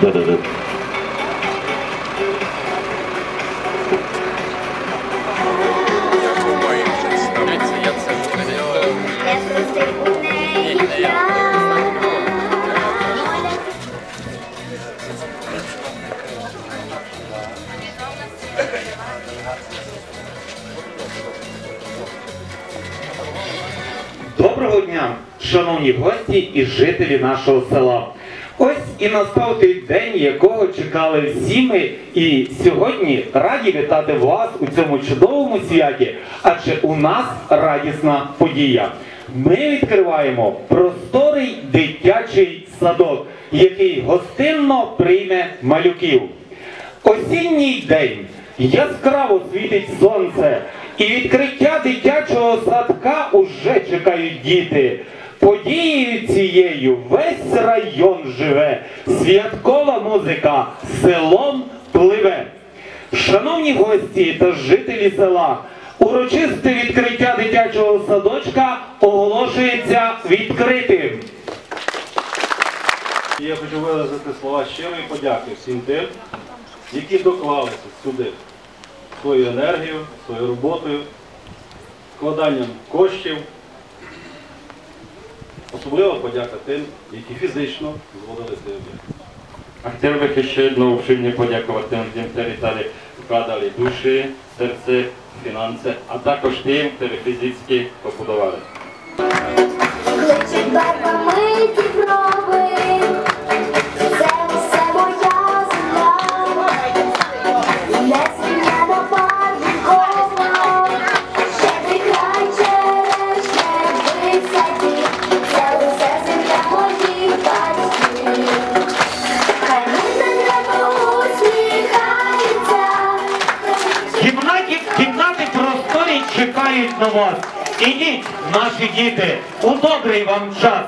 У неї я. Доброго дня, шановні гості і жителі нашого села. Ось і настав той день, якого чекали всі ми, і сьогодні раді вітати вас у цьому чудовому святі, адже у нас радісна подія. Ми відкриваємо просторий дитячий садок, який гостинно прийме малюків. Осінній день яскраво світить сонце, і відкриття дитячого садка уже чекають діти. Подією цією весь район живе, святкова музика селом пливе. Шановні гості та жителі села, урочисте відкриття дитячого садочка оголошується відкритим. Я хочу виразити слова щирої подяки всім тим, які доклалися сюди свою енергію, своєю роботою, вкладанням коштів. Особливо подяка тим, які фізично зводили цей об'єкт. A chtěl bych ještě jednou upřímně poděkovat těm, těm, kteří tady vkládali duši, srdce, finance a takož tým, kteří fyzicky to budovali. Кличуть барвами Діброви, чекають на вас. Ідіть, наші діти, у добрий вам час.